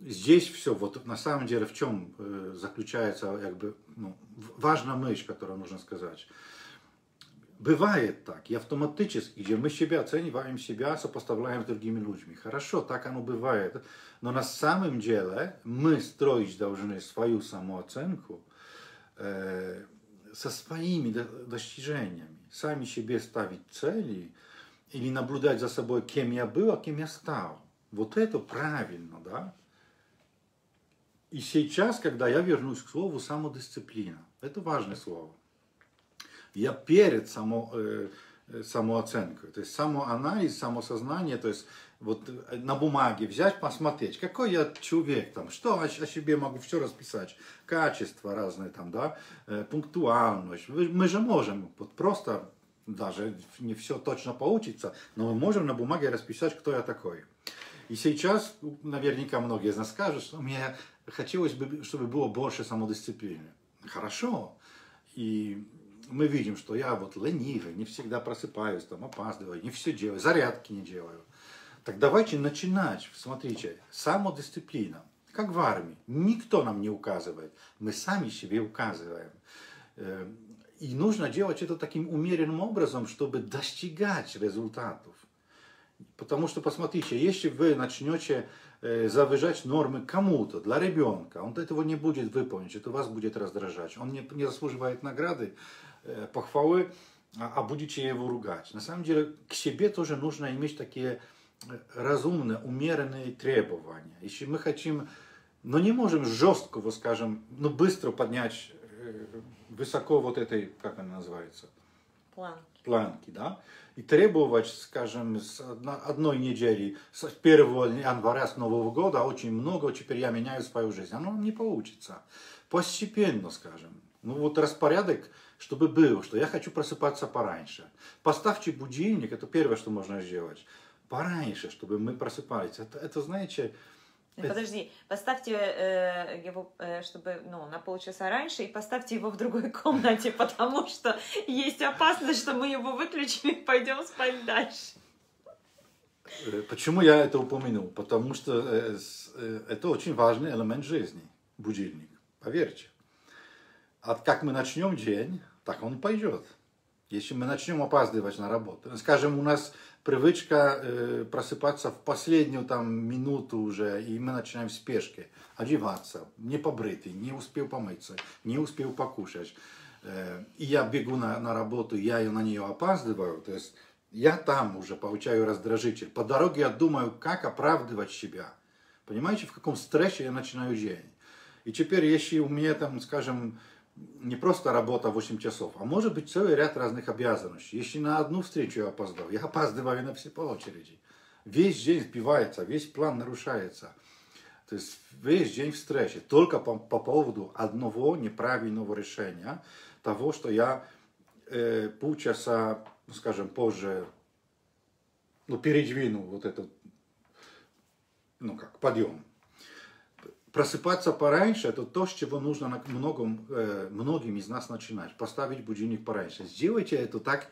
Здесь все, вот на самом деле в чем э, заключается как бы, ну, важная мысль, которую нужно сказать. Бывает так, и автоматически, где мы себя оцениваем, себя сопоставляем с другими людьми. Хорошо, так оно бывает. Но на самом деле мы строить должны свою самооценку э, со своими достижениями. Сами себе ставить цели или наблюдать за собой, кем я был, а кем я стал. Вот это правильно, да? И сейчас, когда я вернусь к слову самодисциплина, это важное слово я перед само, э, э, самооценкой. То есть самоанализ, самосознание, то есть вот э, на бумаге взять, посмотреть, какой я человек, там, что о, себе могу все расписать, качества разные, там, да, пунктуальность. Мы же можем вот просто, даже не все точно получится, но мы можем на бумаге расписать, кто я такой. И сейчас наверняка многие из нас скажут, что мне хотелось бы, чтобы было больше самодисциплины. Хорошо. И мы видим, что я вот ленивый, не всегда просыпаюсь, там, опаздываю, не все делаю, зарядки не делаю. Так давайте начинать. Смотрите, самодисциплина. Как в армии. Никто нам не указывает. Мы сами себе указываем. Э, и нужно делать это таким умеренным образом, чтобы достигать результатов. Потому что, посмотрите, если вы начнете завышать нормы кому-то, для ребенка, он этого не будет выполнить, это вас будет раздражать. Он не, не заслуживает награды, Э, похвалы, а, а будете его ругать. На самом деле к себе тоже нужно иметь такие э, разумные, умеренные требования. Если мы хотим, но не можем жестко, вот скажем, ну быстро поднять э, высоко вот этой, как она называется? Планки. Планки, да? И требовать, скажем, с одной недели, с 1 января, с Нового года, очень много, теперь я меняю свою жизнь. Оно не получится. Постепенно, скажем. Ну вот распорядок чтобы было, что я хочу просыпаться пораньше. Поставьте будильник, это первое, что можно сделать. Пораньше, чтобы мы просыпались. Это, это знаете... Это... Подожди, поставьте э, его, э, чтобы, ну, на полчаса раньше, и поставьте его в другой [laughs] комнате, потому что есть опасность, что мы его выключим и пойдем спать дальше. Э, почему я это упомянул? Потому что э, э, это очень важный элемент жизни, будильник, поверьте. От как мы начнем день, так он пойдет. Если мы начнем опаздывать на работу. Скажем, у нас привычка э, просыпаться в последнюю там минуту уже, и мы начинаем в спешке одеваться, не побритый, не успел помыться, не успел покушать. э, и я бегу на, на работу, я на нее опаздываю, то есть я там уже получаю раздражитель. По дороге я думаю, как оправдывать себя. Понимаете, в каком стрессе я начинаю день. И теперь, если у меня там, скажем, не просто работа 8 часов, а может быть целый ряд разных обязанностей. Если на одну встречу я опоздал, я опаздываю на все по очереди. Весь день сбивается, весь план нарушается. То есть весь день встречи только по, по поводу одного неправильного решения, того, что я э, полчаса, ну, скажем, позже ну, передвинул вот этот, ну как, подъем просыпаться пораньше, это то, с чего нужно многим, э, многим из нас начинать. Поставить будильник пораньше. Сделайте это так,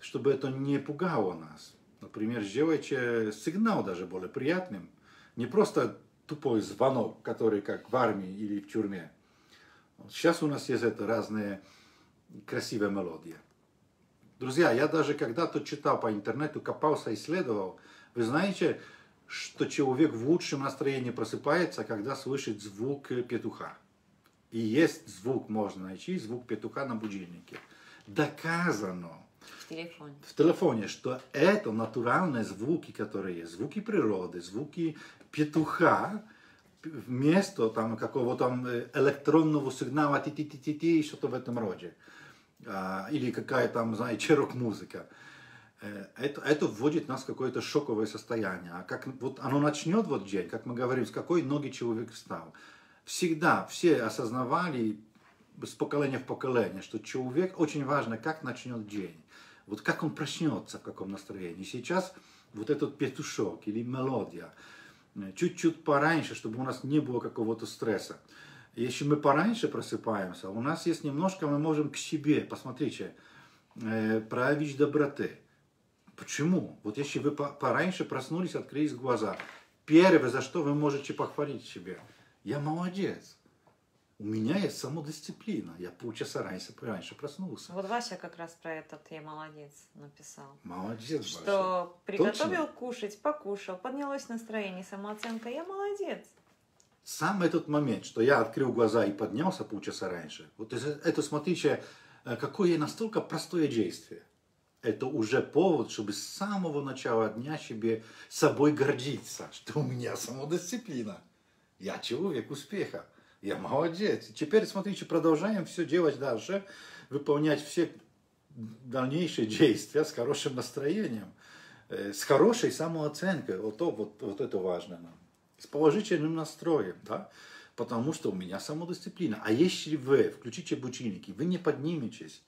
чтобы это не пугало нас. Например, сделайте сигнал даже более приятным. Не просто тупой звонок, который как в армии или в тюрьме. Сейчас у нас есть это разные красивые мелодии. Друзья, я даже когда-то читал по интернету, копался, исследовал. Вы знаете, что человек в лучшем настроении просыпается, когда слышит звук петуха. И есть звук, можно найти, звук петуха на будильнике. Доказано в телефоне. в телефоне, что это натуральные звуки, которые есть, звуки природы, звуки петуха, вместо там какого-то э, электронного сигнала ти-ти-ти-ти-ти, что-то в этом роде. А, или какая там, знаете, рок-музыка. Это, это вводит нас в какое-то шоковое состояние. А как вот оно начнет вот день, как мы говорим, с какой ноги человек встал. Всегда все осознавали с поколения в поколение, что человек очень важно, как начнет день. Вот как он проснется, в каком настроении. Сейчас вот этот петушок или мелодия, э, чуть-чуть пораньше, чтобы у нас не было какого-то стресса. Если мы пораньше просыпаемся, у нас есть немножко, мы можем к себе, посмотрите, э, проявить доброты Почему? Вот если вы пораньше проснулись, открылись глаза, первое, за что вы можете похвалить себя, я молодец. У меня есть самодисциплина. Я полчаса раньше, раньше проснулся. Вот Вася как раз про этот «я молодец» написал. Молодец, Что Вася. приготовил Точно? кушать, покушал, поднялось настроение, самооценка «я молодец». Сам этот момент, что я открыл глаза и поднялся полчаса раньше, вот это, это смотрите, э, какое настолько простое действие это уже повод, чтобы с самого начала дня себе собой гордиться, что у меня самодисциплина. Я человек успеха. Я молодец. Теперь, смотрите, продолжаем все делать дальше, выполнять все дальнейшие действия с хорошим настроением, э, с хорошей самооценкой. Вот, то, вот, вот это важно нам. С положительным настроем, да? потому что у меня самодисциплина. А если вы включите будильники, вы не подниметесь,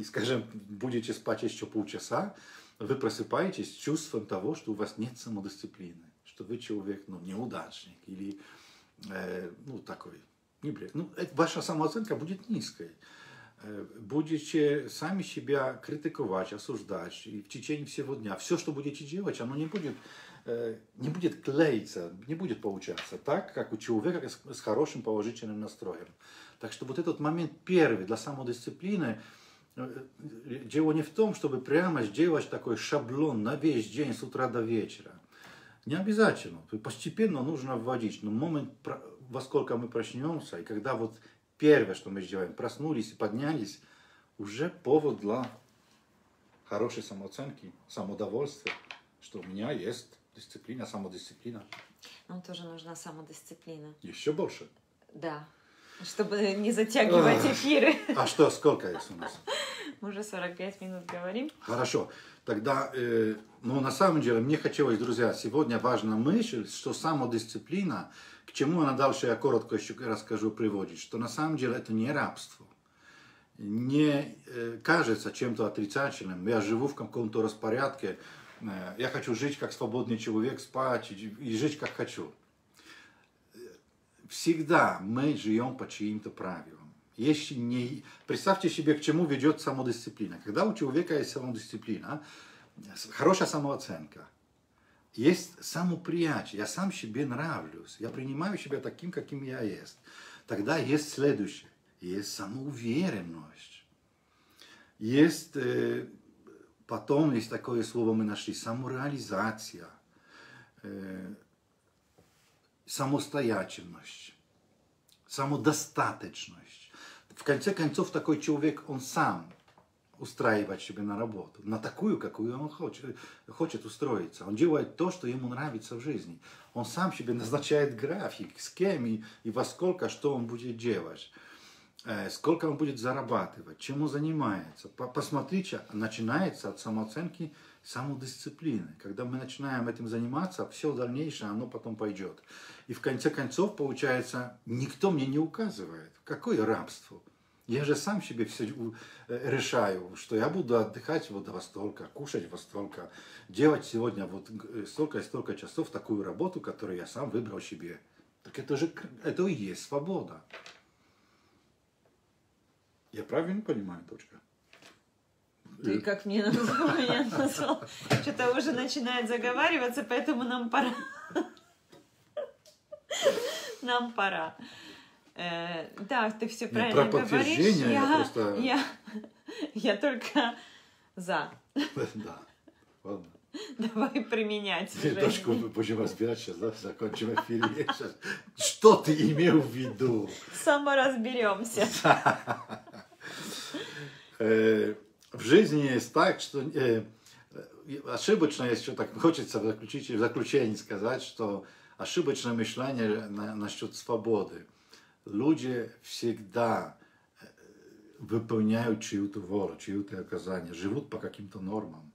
и, скажем, будете спать еще полчаса, вы просыпаетесь с чувством того, что у вас нет самодисциплины, что вы человек, ну, неудачник или, э, ну, такой, не блин. Ну, это, ваша самооценка будет низкой. Э, будете сами себя критиковать, осуждать и в течение всего дня. Все, что будете делать, оно не будет, э, не будет клеиться, не будет получаться так, как у человека с, с хорошим положительным настроем. Так что вот этот момент первый для самодисциплины – Э, дело не в том, чтобы прямо сделать такой шаблон на весь день с утра до вечера. Не обязательно. Постепенно нужно вводить. Но момент, во сколько мы проснемся, и когда вот первое, что мы сделаем, проснулись и поднялись, уже повод для хорошей самооценки, самодовольствия, что у меня есть дисциплина, самодисциплина. Нам тоже нужна самодисциплина. Еще больше? Да. Чтобы не затягивать эфиры. А что, сколько есть у нас? Мы уже 45 минут говорим. Хорошо. Тогда, э, ну, на самом деле, мне хотелось, друзья, сегодня важна мысль, что самодисциплина, к чему она дальше, я коротко еще расскажу, приводит, что на самом деле это не рабство. Не э, кажется чем-то отрицательным. Я живу в каком-то распорядке, э, я хочу жить как свободный человек, спать и, жить как хочу всегда мы живем по чьим-то правилам. Если не... Представьте себе, к чему ведет самодисциплина. Когда у человека есть самодисциплина, хорошая самооценка, есть самоприятие, я сам себе нравлюсь, я принимаю себя таким, каким я есть. Тогда есть следующее, есть самоуверенность. Есть, э, потом есть такое слово мы нашли, самореализация. Э, самостоятельность, самодостаточность. В конце концов такой человек, он сам устраивать себе на работу, на такую, какую он хочет, хочет устроиться. Он делает то, что ему нравится в жизни. Он сам себе назначает график, с кем и, и во сколько, что он будет делать, э, сколько он будет зарабатывать, чем он занимается. Посмотрите, начинается от самооценки, самодисциплины. Когда мы начинаем этим заниматься, все дальнейшее, оно потом пойдет. И в конце концов, получается, никто мне не указывает. Какое рабство? Я же сам себе все э, решаю, что я буду отдыхать вот во столько, кушать во столько, делать сегодня вот столько и столько часов такую работу, которую я сам выбрал себе. Так это же, это и есть свобода. Я правильно понимаю, точка? Ты э. как мне назвал. Что-то уже начинает заговариваться, поэтому нам пора. Нам пора. Э, да, ты все правильно про говоришь. Я, я, просто... я, [laughs] я только за. Да, ладно. Давай применять. Точку будем разбирать сейчас, да, закончим эфир. Что ты имел в виду? Саморазберемся. [laughs] Э, в жизни есть так, что э, ошибочно, если так хочется в заключении сказать, что ошибочное мышление насчет свободы люди всегда э, выполняют чью-то волю, чью-то оказание, живут по каким-то нормам.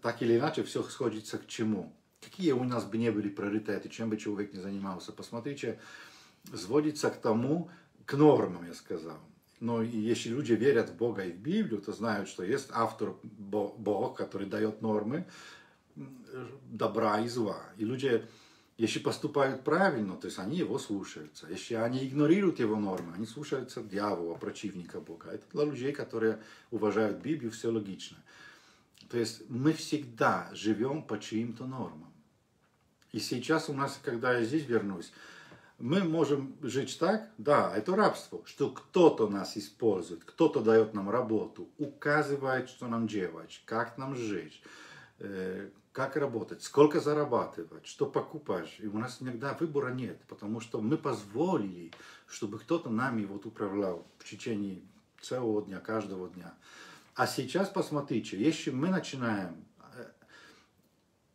Так или иначе, все сходится к чему? Какие у нас бы не были приоритеты, чем бы человек не занимался? Посмотрите, сводится к тому, к нормам, я сказал. Но если люди верят в Бога и в Библию, то знают, что есть автор Бог, который дает нормы добра и зла. И люди если поступают правильно, то есть они его слушаются. Если они игнорируют его нормы, они слушаются дьявола, противника Бога. Это для людей, которые уважают Библию, все логично. То есть мы всегда живем по чьим-то нормам. И сейчас у нас, когда я здесь вернусь, мы можем жить так, да, это рабство, что кто-то нас использует, кто-то дает нам работу, указывает, что нам делать, как нам жить, как работать, сколько зарабатывать, что покупать. И у нас иногда выбора нет, потому что мы позволили, чтобы кто-то нами вот управлял в течение целого дня, каждого дня. А сейчас посмотрите, если мы начинаем, э,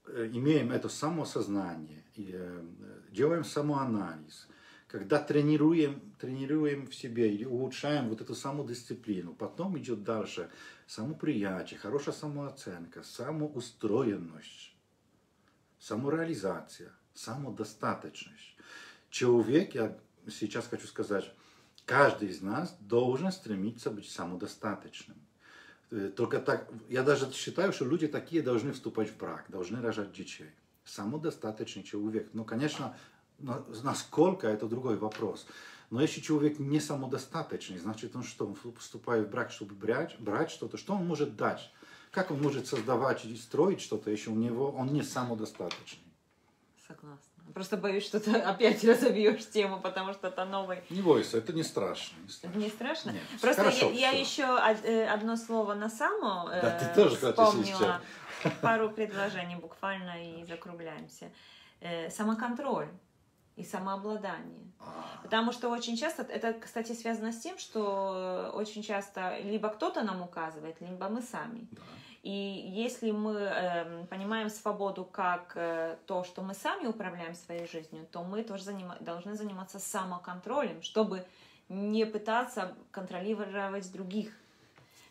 э, имеем это самосознание, э, делаем самоанализ, когда тренируем, тренируем в себе и улучшаем вот эту самодисциплину, потом идет дальше самоприятие, хорошая самооценка, самоустроенность, самореализация, самодостаточность. Человек, я сейчас хочу сказать, каждый из нас должен стремиться быть самодостаточным. Только так, я даже считаю, что люди такие должны вступать в брак, должны рожать детей. Самодостаточный человек. Ну, конечно, насколько это другой вопрос. Но если человек не самодостаточный, значит он что, вступает в брак, чтобы брать, брать что-то, что он может дать? Как он может создавать и строить что-то, если у него он не самодостаточный? Согласна. Просто боюсь, что ты [laughs] опять разобьешь тему, потому что это новый. Не бойся, это не страшно. Не страшно. Не страшно? Нет, Просто хорошо, я, я еще э, одно слово на само э, да, ты тоже вспомнила. Пару предложений буквально и закругляемся. Э, самоконтроль и самообладание. А. Потому что очень часто, это, кстати, связано с тем, что очень часто либо кто-то нам указывает, либо мы сами. Да. И если мы э, понимаем свободу как э, то, что мы сами управляем своей жизнью, то мы тоже заним... должны заниматься самоконтролем, чтобы не пытаться контролировать других.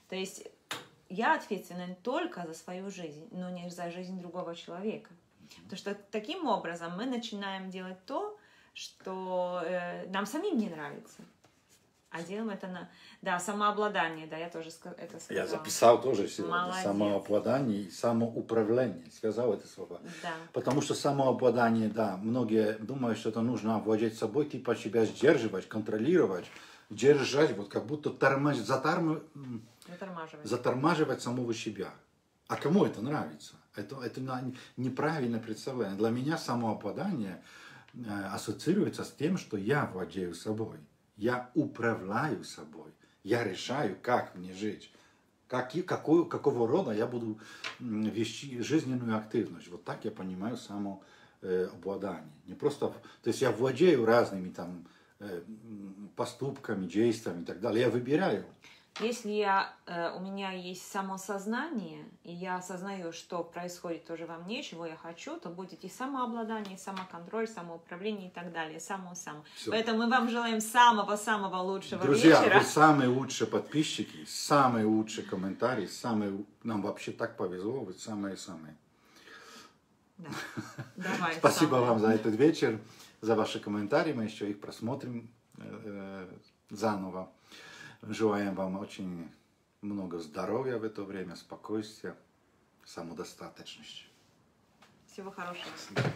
То есть я ответственна только за свою жизнь, но не за жизнь другого человека. Потому что таким образом мы начинаем делать то, что э, нам самим не нравится. А делаем это на... Да, самообладание, да, я тоже это сказала. Я записал тоже сегодня. Молодец. Самообладание и самоуправление. Сказал это слово. Да. Потому что самообладание, да, многие думают, что это нужно овладеть собой, типа себя сдерживать, контролировать, держать, вот как будто тормоз... затарм... затормаживать. затормаживать самого себя. А кому это нравится? Это, это неправильное представление. Для меня самообладание ассоциируется с тем, что я владею собой. Я управляю собой. Я решаю, как мне жить. Как, какую, какого рода я буду вести жизненную активность. Вот так я понимаю самообладание. Не просто, то есть я владею разными там э, поступками, действиями и так далее. Я выбираю. Если я, э, у меня есть самосознание, и я осознаю, что происходит тоже во мне, чего я хочу, то будет и самообладание, и самоконтроль, самоуправление и так далее, само-само. Поэтому мы вам желаем самого-самого лучшего Друзья, вечера. вы самые лучшие подписчики, самые лучшие комментарии, самые... нам вообще так повезло, вы самые-самые. Да. Давай, [laughs] Спасибо самое. вам за этот вечер, за ваши комментарии. Мы еще их просмотрим э, э, заново. Желаем вам очень много здоровья в это время, спокойствия, самодостаточности. Всего хорошего. Спасибо.